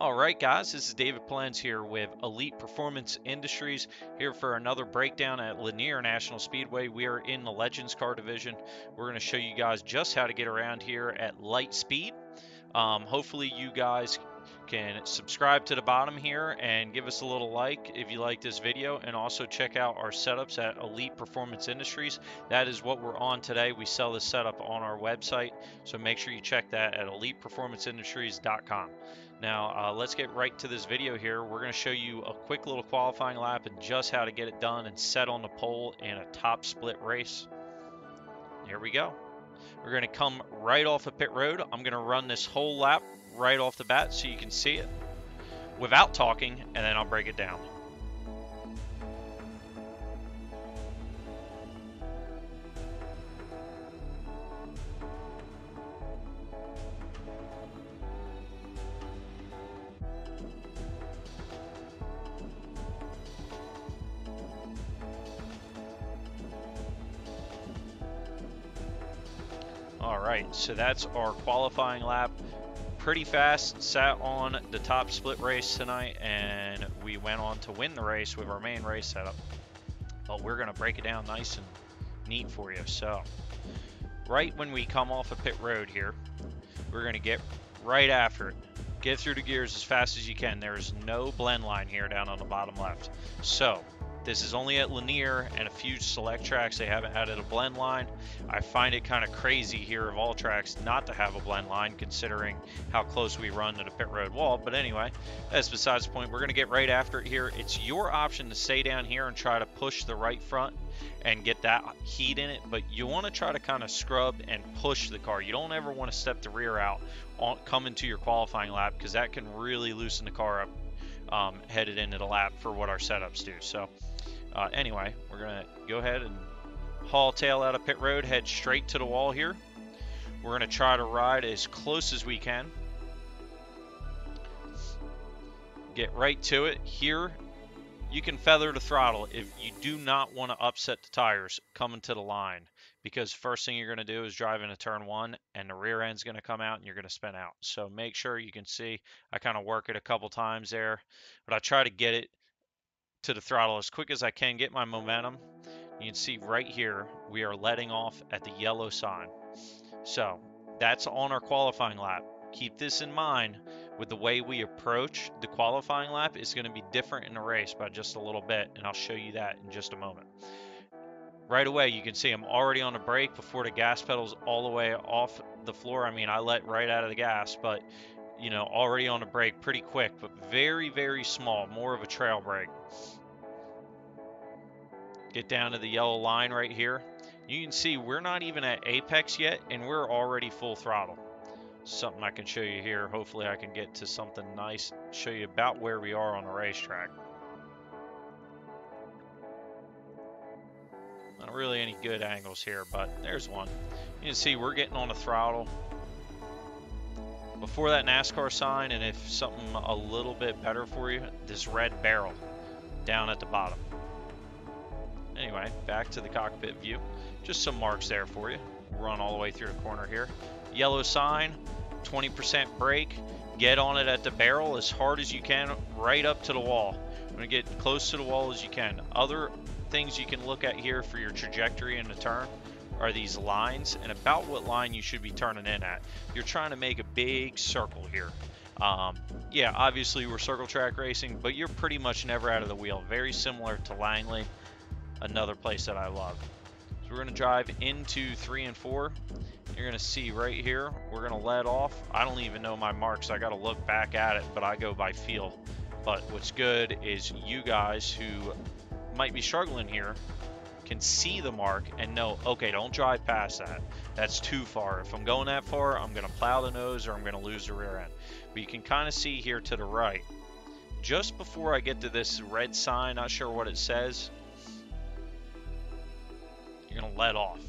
All right, guys, this is David Polenz here with Elite Performance Industries here for another breakdown at Lanier National Speedway. We are in the Legends car division. We're going to show you guys just how to get around here at light speed. Um, hopefully, you guys can subscribe to the bottom here and give us a little like if you like this video and also check out our setups at Elite Performance Industries. That is what we're on today. We sell this setup on our website, so make sure you check that at eliteperformanceindustries.com. Now, uh, let's get right to this video here. We're going to show you a quick little qualifying lap and just how to get it done and set on the pole in a top split race. Here we go. We're going to come right off of pit road. I'm going to run this whole lap right off the bat so you can see it without talking, and then I'll break it down. All right, so that's our qualifying lap. Pretty fast, sat on the top split race tonight, and we went on to win the race with our main race setup. But we're gonna break it down nice and neat for you. So, right when we come off of pit road here, we're gonna get right after it. Get through the gears as fast as you can. There's no blend line here down on the bottom left. So, this is only at Lanier and a few select tracks they haven't added a blend line. I find it kind of crazy here of all tracks not to have a blend line considering how close we run to the pit road wall. But anyway, that's besides the point. We're going to get right after it here. It's your option to stay down here and try to push the right front and get that heat in it. But you want to try to kind of scrub and push the car. You don't ever want to step the rear out on, coming to your qualifying lap because that can really loosen the car up um, headed into the lap for what our setups do. So uh, anyway, we're going to go ahead and haul tail out of pit road, head straight to the wall here. We're going to try to ride as close as we can. Get right to it. Here, you can feather the throttle if you do not want to upset the tires coming to the line because first thing you're going to do is drive into turn one and the rear end's going to come out and you're going to spin out. So make sure you can see I kind of work it a couple times there, but I try to get it to the throttle as quick as I can, get my momentum. You can see right here, we are letting off at the yellow sign. So that's on our qualifying lap. Keep this in mind with the way we approach the qualifying lap is going to be different in the race by just a little bit, and I'll show you that in just a moment. Right away, you can see I'm already on the brake before the gas pedal's all the way off the floor. I mean, I let right out of the gas, but you know, already on a brake pretty quick, but very, very small, more of a trail brake. Get down to the yellow line right here. You can see we're not even at apex yet, and we're already full throttle. Something I can show you here. Hopefully I can get to something nice, show you about where we are on the racetrack. Not really any good angles here, but there's one. You can see we're getting on the throttle before that NASCAR sign, and if something a little bit better for you, this red barrel down at the bottom. Anyway, back to the cockpit view. Just some marks there for you. Run all the way through the corner here. Yellow sign, 20% brake. Get on it at the barrel as hard as you can, right up to the wall. I'm to get close to the wall as you can. Other things you can look at here for your trajectory in the turn are these lines and about what line you should be turning in at. You're trying to make a big circle here. Um, yeah, obviously we're circle track racing, but you're pretty much never out of the wheel. Very similar to Langley, another place that I love. So we're going to drive into three and four. You're going to see right here, we're going to let off. I don't even know my marks. I got to look back at it, but I go by feel. But what's good is you guys who might be struggling here can see the mark and know, okay, don't drive past that. That's too far. If I'm going that far, I'm going to plow the nose or I'm going to lose the rear end. But you can kind of see here to the right, just before I get to this red sign, not sure what it says, you're going to let off.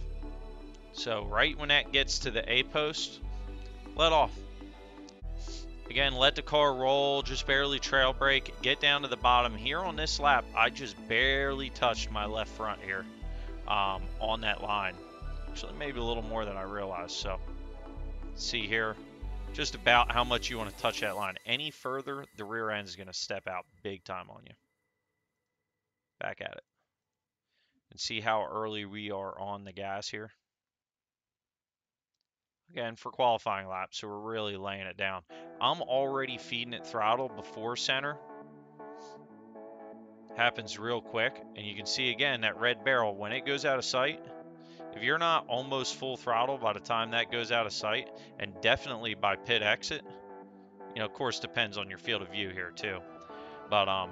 So right when that gets to the A post, let off. Again, let the car roll, just barely trail brake, get down to the bottom. Here on this lap, I just barely touched my left front here um, on that line. Actually, maybe a little more than I realized. So, see here, just about how much you want to touch that line. Any further, the rear end is going to step out big time on you. Back at it. And see how early we are on the gas here. Again, for qualifying laps, so we're really laying it down. I'm already feeding it throttle before center. Happens real quick. And you can see again that red barrel, when it goes out of sight, if you're not almost full throttle by the time that goes out of sight, and definitely by pit exit, you know, of course, depends on your field of view here too. But um,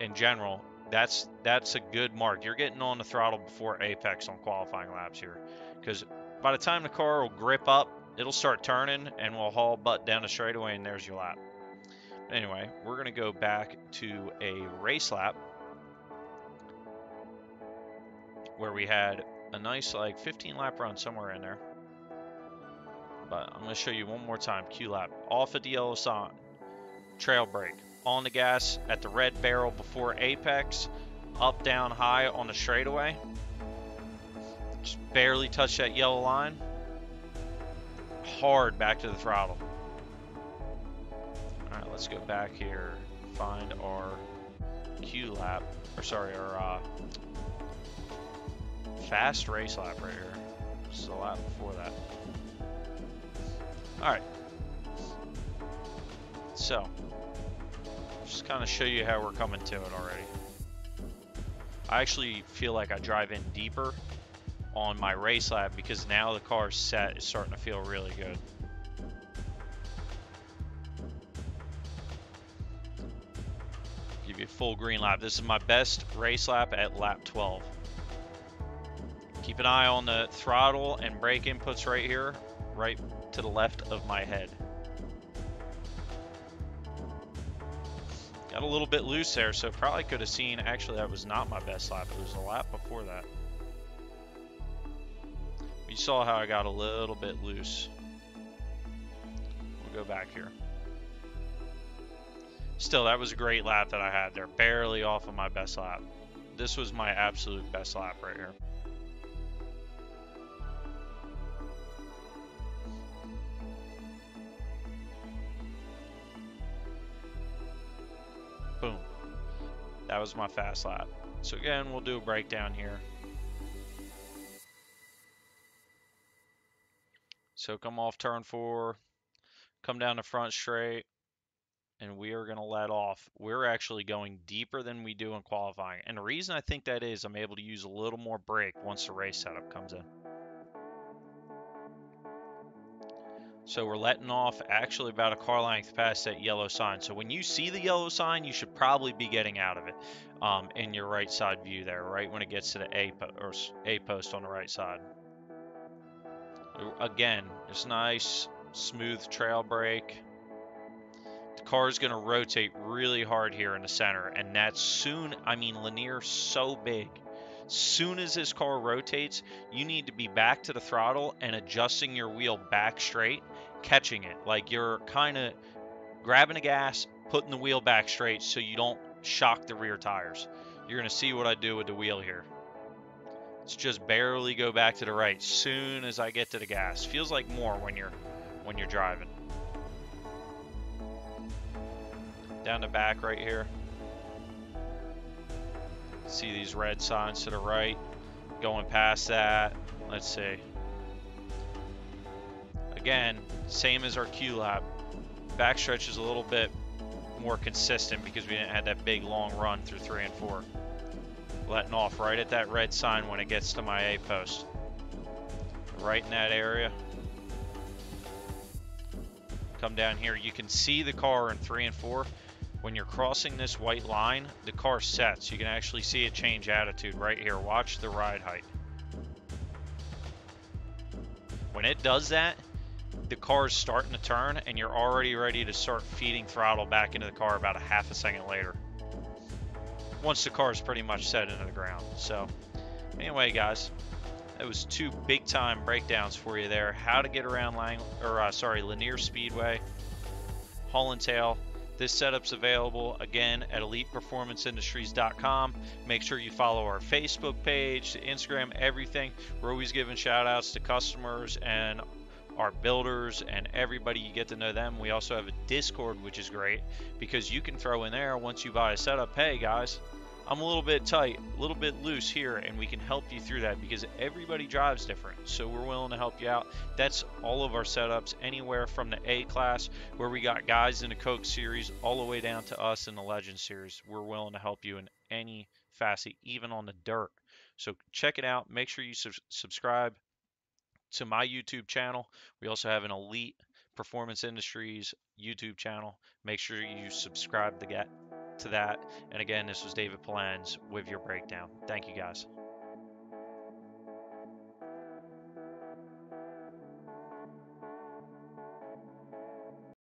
in general, that's that's a good mark. You're getting on the throttle before apex on qualifying laps here, because by the time the car will grip up, it'll start turning and we'll haul butt down the straightaway, and there's your lap. Anyway, we're gonna go back to a race lap where we had a nice like 15 lap run somewhere in there. But I'm going to show you one more time. Q lap. Off at the yellow sign. Trail brake. On the gas at the red barrel before apex. Up, down, high on the straightaway. Just barely touch that yellow line. Hard back to the throttle. Alright, let's go back here. Find our Q lap. Or sorry, our uh, fast race lap right here. Just a lap before that. Alright. So, just kind of show you how we're coming to it already. I actually feel like I drive in deeper on my race lap because now the car's set is starting to feel really good. Give you a full green lap. This is my best race lap at lap 12. Keep an eye on the throttle and brake inputs right here, right to the left of my head. Got a little bit loose there, so probably could have seen, actually that was not my best lap, it was a lap before that. You saw how I got a little bit loose. We'll go back here. Still, that was a great lap that I had there, barely off of my best lap. This was my absolute best lap right here. Boom. That was my fast lap. So again, we'll do a breakdown here. So come off turn four, come down the front straight, and we are going to let off. We're actually going deeper than we do in qualifying. And the reason I think that is I'm able to use a little more brake once the race setup comes in. So we're letting off actually about a car length past that yellow sign. So when you see the yellow sign, you should probably be getting out of it um, in your right side view there, right when it gets to the A, po or A post on the right side. Again, just nice, smooth trail brake. The car is going to rotate really hard here in the center, and that's soon, I mean, Lanier's so big soon as this car rotates, you need to be back to the throttle and adjusting your wheel back straight, catching it. Like you're kind of grabbing the gas, putting the wheel back straight so you don't shock the rear tires. You're going to see what I do with the wheel here. It's just barely go back to the right soon as I get to the gas. Feels like more when you're when you're driving. Down the back right here. See these red signs to the right. Going past that. Let's see. Again, same as our Q lap. Backstretch is a little bit more consistent because we didn't have that big long run through three and four. Letting off right at that red sign when it gets to my A post. Right in that area. Come down here. You can see the car in three and four when you're crossing this white line, the car sets. You can actually see it change attitude right here. Watch the ride height. When it does that, the car is starting to turn and you're already ready to start feeding throttle back into the car about a half a second later. Once the car is pretty much set into the ground. So anyway, guys, that was two big time breakdowns for you there. How to get around Lang or uh, sorry, Lanier Speedway, Holland Tail, this setup's available again at eliteperformanceindustries.com. Make sure you follow our Facebook page, Instagram, everything. We're always giving shout outs to customers and our builders and everybody you get to know them. We also have a discord which is great because you can throw in there once you buy a setup. Hey guys i'm a little bit tight a little bit loose here and we can help you through that because everybody drives different. So we're willing to help you out. That's all of our setups anywhere from the a class where we got guys in the coke series all the way down to us in the legend series. We're willing to help you in any facet even on the dirt. So check it out. Make sure you sub- subscribe to my YouTube channel. We also have an Elite Performance Industries YouTube channel. Make sure you subscribe to get to that. And again, this was David Polenz with your breakdown. Thank you guys.